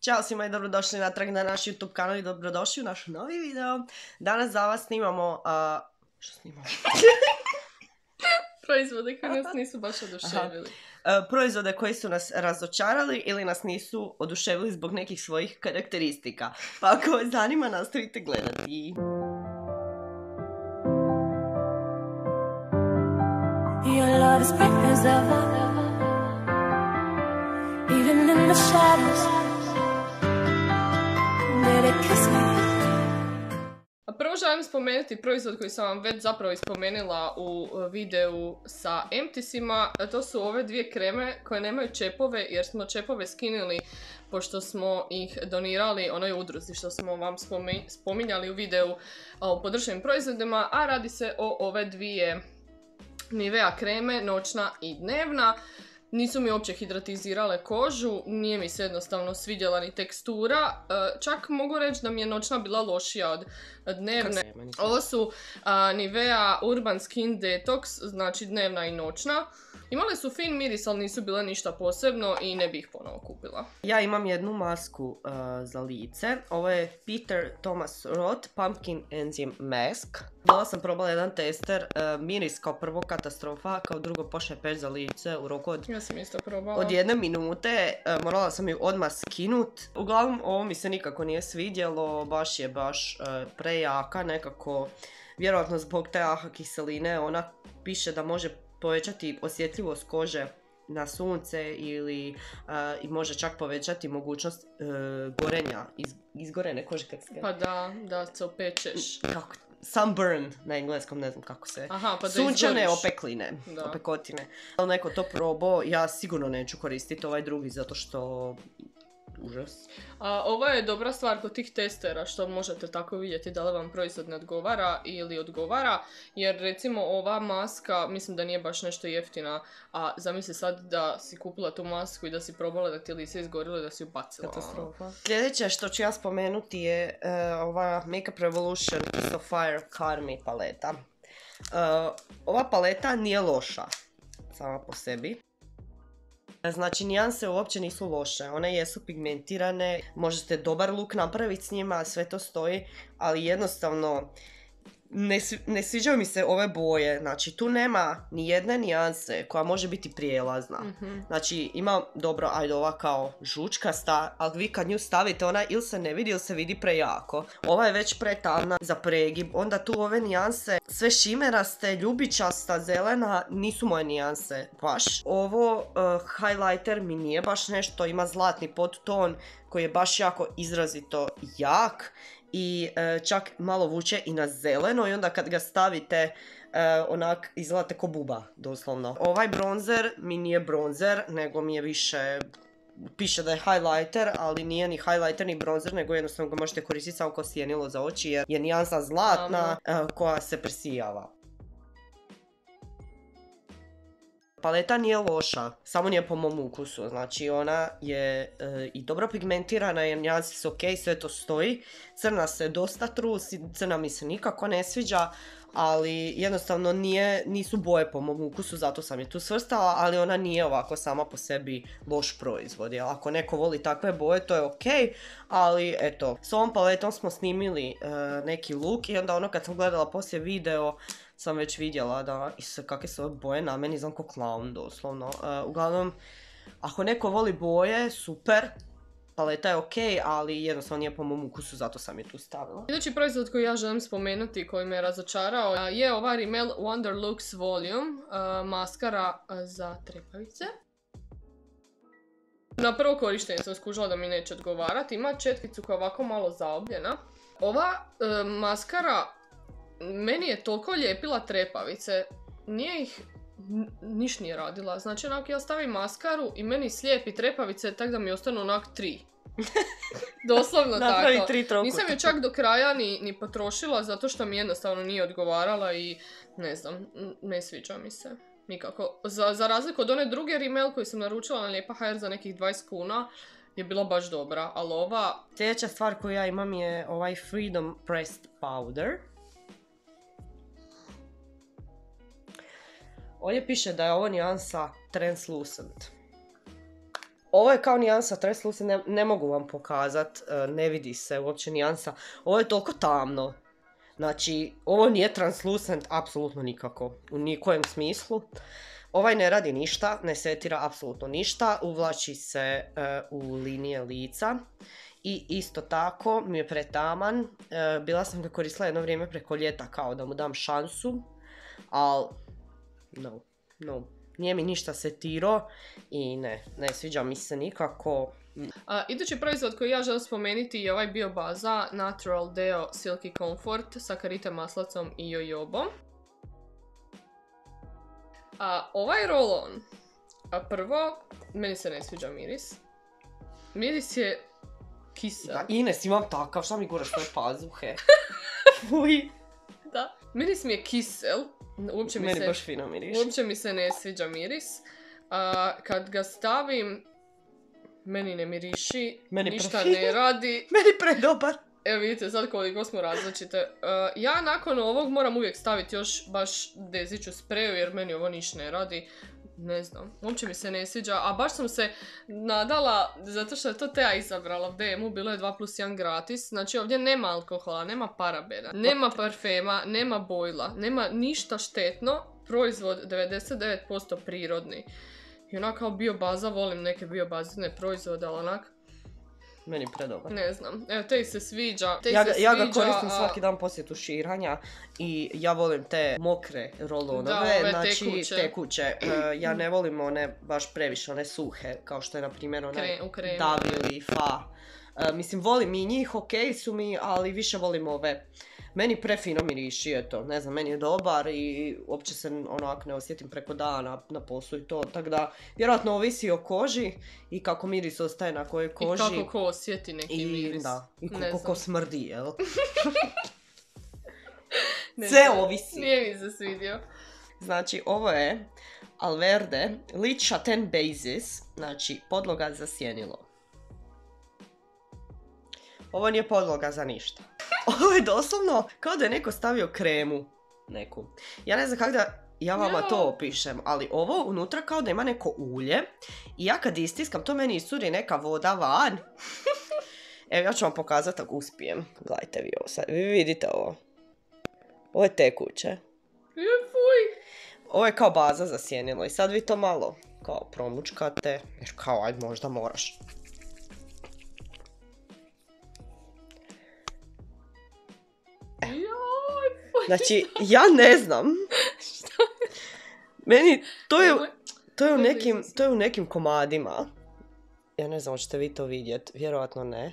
Ćao svima i dobrodošli natrag na naš YouTube kanal i dobrodošli u naš novi video. Danas za vas snimamo... a, Što snimamo? Proizvode koji nas nisu baš oduševili. E, proizvode koji su nas razočarali ili nas nisu oduševili zbog nekih svojih karakteristika. Pa ako vas zanima, nastavite gledati. Your love is bright as ever, even in the shadows. Prvo želim spomenuti proizvod koji sam vam već zapravo ispomenula u e, videu sa Emptisima. To su ove dvije kreme koje nemaju čepove jer smo čepove skinuli pošto smo ih donirali onoj udruzi što smo vam spomi- spominjali u videu o podršenim proizvodima, a radi se o ove dvije Nivea kreme, noćna i dnevna. Nisu mi uopće hidratizirale kožu, nije mi se jednostavno svidjela ni tekstura. E, Čak mogu reći da mi je noćna bila lošija od dnevne. Ovo su Nivea Urban Skin Detox, znači dnevna i noćna. Imale su fin miris, ali nisu bile ništa posebno i ne bih ih ponovo kupila. Ja imam jednu masku uh, za lice. Ovo je Peter Thomas Roth Pumpkin Enzyme Mask. Bila sam probala jedan tester, uh, miris kao prvo katastrofa, kao drugo pošle peć za lice u roku od Ja sam isto probala. od jedne minute, uh, morala sam ju odmah skinut. Uglavnom, ovo mi se nikako nije svidjelo, baš je baš uh, prejaka, nekako, vjerojatno zbog te aha kiseline, ona piše da može povećati osjetljivost kože na sunce ili uh, i može čak povećati mogućnost uh, gorenja, iz, izgorene kože kad se... Pa da, da se opečeš. Kako? Sunburn na engleskom, ne znam kako se... Aha, pa da Sunčane izgoriš. opekline, Da. opekotine. Ali neko to probao, ja sigurno neću koristiti ovaj drugi zato što užas. A, ovo je dobra stvar kod tih testera što možete tako vidjeti da li vam proizvod ne odgovara ili odgovara. Jer recimo ova maska, mislim da nije baš nešto jeftina, a zamisli sad da si kupila tu masku i da si probala da ti lice izgorilo i da si ju bacila. ono. Katastrofa. Sljedeće što ću ja spomenuti je e, ova Makeup Revolution Fire Carmi paleta. E, ova paleta nije loša sama po sebi. Znači, nijanse uopće nisu loše, one jesu pigmentirane, možete dobar luk napraviti s njima, sve to stoji, ali jednostavno ne, svi- ne sviđaju mi se ove boje, znači tu nema ni jedne nijanse koja može biti prijelazna. Mhm. Znači ima, dobro, ajde ova kao žučkasta, ali vi kad nju stavite ona ili se ne vidi ili se vidi prejako. Ova je već pretamna za pregib, onda tu ove nijanse sve šimeraste, ljubičasta, zelena, nisu moje nijanse baš. Ovo uh, highlighter mi nije baš nešto, ima zlatni podton koji je baš jako izrazito jak i e, čak malo vuče i na zeleno i onda kad ga stavite e, onak izgledate ko buba, doslovno. Ovaj bronzer mi nije bronzer, nego mi je više piše da je highlighter, ali nije ni highlighter ni bronzer, nego jednostavno ga možete koristiti samo kao sjenilo za oči jer je nijansa zlatna e, koja se presijava. Paleta nije loša, samo nije po mom ukusu, znači ona je e, i dobro pigmentirana, jer nijanse su ok, sve to stoji. Crna se dosta trusi, crna mi se nikako ne sviđa, ali jednostavno nije, nisu boje po mom ukusu, zato sam je tu svrstala, ali ona nije ovako sama po sebi loš proizvod. Jel? Ako neko voli takve boje, to je ok, ali eto, s ovom paletom smo snimili e, neki look i onda ono kad sam gledala poslije video, sam već vidjela da isuse, kakve su ove boje na meni, znam ko clown doslovno. E, uglavnom, ako neko voli boje, super, paleta je ok, ali jednostavno nije po mom ukusu, zato sam je tu stavila. Idući proizvod koji ja želim spomenuti koji me razočarao a, je ova Rimmel Wonder Lux Volume a, maskara za trepavice. Na prvo korištenje sam skužila da mi neće odgovarati. Ima četkicu koja je ovako malo zaobljena. Ova e, maskara meni je toliko lijepila trepavice. Nije ih niš nije radila. Znači onak ja stavim maskaru i meni slijepi trepavice tako da mi ostanu onak tri. Doslovno Napravi tako. tri trokuta. Nisam je čak do kraja ni, ni potrošila zato što mi jednostavno nije odgovarala i ne znam, ne sviđa mi se. Nikako. Za, za razliku od one druge Rimmel koju sam naručila na Lijepa HR za nekih 20 kuna je bila baš dobra, ali ova Sljedeća stvar koju ja imam je ovaj Freedom Pressed Powder. Ovdje piše da je ovo nijansa translucent. Ovo je kao nijansa Translucent, ne, mogu vam pokazat, e, ne vidi se uopće nijansa. Ovo je toliko tamno. Znači, ovo nije translucent apsolutno nikako, u nikojem smislu. Ovaj ne radi ništa, ne setira apsolutno ništa, uvlači se e, u linije lica. I isto tako mi je pretaman, e, bila sam ga koristila jedno vrijeme preko ljeta kao da mu dam šansu, ali no, no, nije mi ništa setiro i ne, ne sviđa mi se nikako. A, idući proizvod koji ja želim spomenuti je ovaj Biobaza Natural Deo Silky Comfort sa karita maslacom i jojobom. A ovaj roll-on, a prvo, meni se ne sviđa miris. Miris je kisel. Da, Ines, imam takav, šta mi guraš tvoje pazuhe? Fuj, Da. Miris mi je kisel. Uopće mi, meni se, baš fino miriš. uopće mi se ne sviđa miris. A, kad ga stavim, meni ne miriši, Meni ništa prefino. ne radi. Meni predobar. Evo vidite sad koliko smo različite. E, ja nakon ovog moram uvijek staviti još baš deziću spreju jer meni ovo niš ne radi. Ne znam, uopće mi se ne sviđa, a baš sam se nadala, zato što je to Teja izabrala u DM-u, bilo je 2 plus 1 gratis, znači ovdje nema alkohola, nema parabena, nema parfema, nema bojla, nema ništa štetno, proizvod 99% prirodni. I onak kao biobaza, volim neke biobazine proizvode, ali onak, Meni predobar. ne znam, evo Teji se sviđa, Teji Ja se ja ga sviđa, koristim a- svaki dan poslije tuširanja i ja volim te mokre Da, rolonove, ove znači tekuće. tekuće. E, ja ne volim one baš previše, one suhe, kao što je na primjer Kre- kremu. Davi ili Fa. E, mislim, volim i njih, ok su mi, ali više volim ove. Meni prefino miriši, eto, ne znam, meni je dobar i uopće se onak ne osjetim preko dana na poslu i to, tako da vjerojatno ovisi o koži i kako miris ostaje na kojoj I koži. kako ko osjeti neki I, miris. da, i koliko ko smrdi, jel? Ne Sve znam. ovisi. Nije mi se svidio. Znači, ovo je Alverde Licha 10 Basis, znači podloga za sjenilo. Ovo nije podloga za ništa. Ovo je doslovno kao da je neko stavio kremu neku. Ja ne znam kako da ja vama to opišem, ali ovo unutra kao da ima neko ulje i ja kad istiskam, to meni iscuri neka voda van. Evo ja ću vam pokazati ako uspijem. Gledajte vi ovo sad, vi vidite ovo. Ovo je tekuće. Ovo je kao baza za sjenilo i sad vi to malo kao promučkate, jer kao ajde možda moraš. Znači, ja ne znam. Meni, to je, to je u nekim, to je u nekim komadima. Ja ne znam, hoćete vi to vidjet, vjerojatno ne.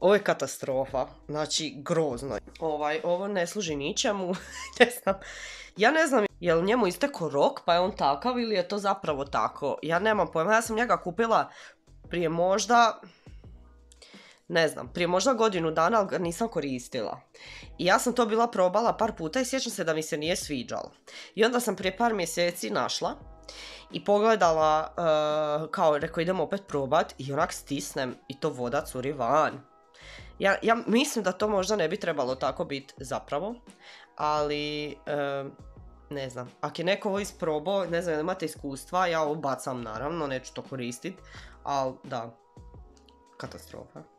Ovo je katastrofa, znači grozno. Ovaj, ovo ne služi ničemu, ne znam. Ja ne znam, je li njemu isteko rok pa je on takav ili je to zapravo tako. Ja nemam pojma, ja sam njega kupila prije možda, ne znam, prije možda godinu dana, ali ga nisam koristila. I ja sam to bila probala par puta i sjećam se da mi se nije sviđalo. I onda sam prije par mjeseci našla i pogledala, eh, kao rekao idemo opet probat i onak stisnem i to voda curi van. Ja, ja mislim da to možda ne bi trebalo tako biti zapravo, ali eh, ne znam, ako je neko ovo isprobao, ne znam, imate iskustva, ja ovo bacam naravno, neću to koristit, ali da, katastrofa.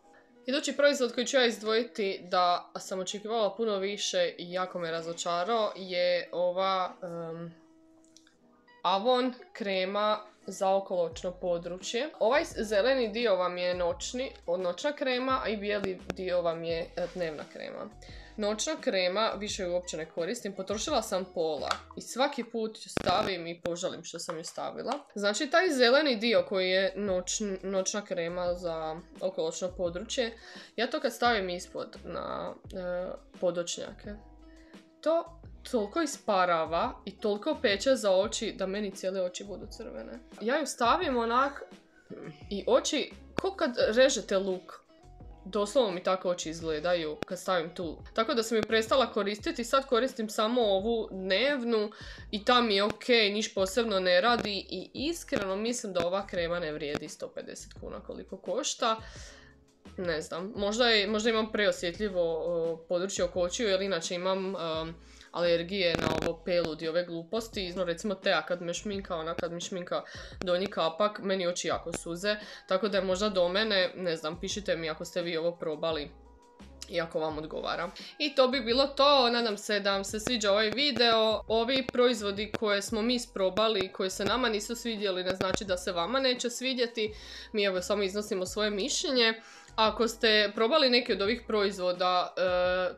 Idući proizvod koji ću ja izdvojiti da sam očekivala puno više i jako me razočarao je ova Avon krema za okoločno područje. Ovaj zeleni dio vam je noćni, noćna krema, a i bijeli dio vam je e, dnevna krema. Noćna krema više ju uopće ne koristim, potrošila sam pola i svaki put stavim i požalim što sam ju stavila. Znači taj zeleni dio koji je noćn- noćna krema za okoločno područje, ja to kad stavim ispod na e, podočnjake, to toliko isparava i toliko peče za oči da meni cijele oči budu crvene. Ja ju stavim onak i oči, ko kad režete luk, doslovno mi tako oči izgledaju kad stavim tu. Tako da sam ju prestala koristiti, sad koristim samo ovu dnevnu i ta mi je ok, niš posebno ne radi i iskreno mislim da ova krema ne vrijedi 150 kuna koliko košta. ne znam, možda, je, možda imam preosjetljivo područje oko očiju, jer inače imam um, alergije na ovo pelud i ove gluposti. No, recimo Teja kad me šminka, ona kad mi šminka donji kapak, meni oči jako suze. Tako da je možda do mene, ne znam, pišite mi ako ste vi ovo probali i ako vam odgovara. I to bi bilo to, nadam se da vam se sviđa ovaj video. Ovi proizvodi koje smo mi isprobali, koji se nama nisu svidjeli, ne znači da se vama neće svidjeti. Mi evo samo iznosimo svoje mišljenje. Ako ste probali neki od ovih proizvoda e,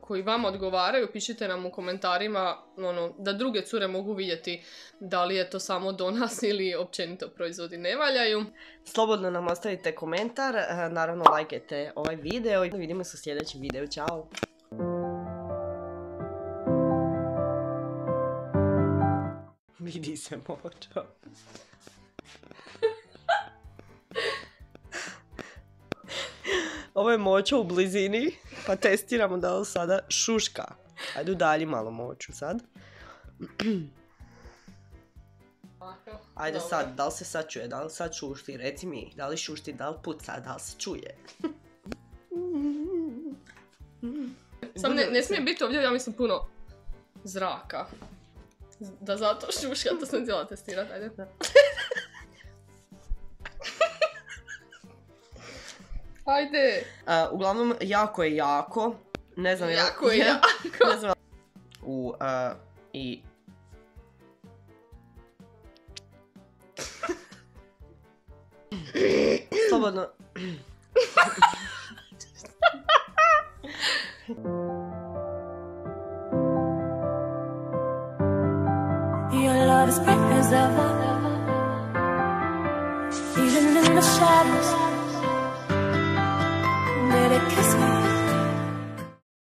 koji vama odgovaraju, pišite nam u komentarima ono, da druge cure mogu vidjeti da li je to samo do nas ili općenito proizvodi ne valjaju. Slobodno nam ostavite komentar, e, naravno lajkajte ovaj video i vidimo se u sljedećem videu. Ćao! Vidi se močo. Ovo je moćo u blizini, pa testiramo da li sada šuška. Ajde udalji malo moću sad. Ajde sad, da li se sad čuje, da li sad šušti, reci mi, da li šušti, da li puca, da li se čuje. Sam ne, ne smije biti ovdje, ja mislim, puno zraka. Da zato šuška, to sam htjela testirati, ajde. Ajde, A, uglavnom, jako je jako. Ne znam, jel- jako je jel- jako. Ne znam. U, a, i... Slobodno. Your love is bright as ever. Even in the shadows. Kiss me.